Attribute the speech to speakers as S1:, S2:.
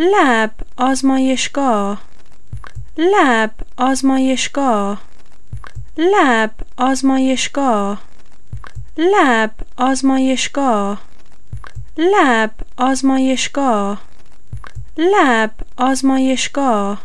S1: لب آزمایشگاه. لب آزمایشگاه. لب آزمایشگاه. لب آزمایشگاه. لب آزمایشگاه. لب آزمایشگاه.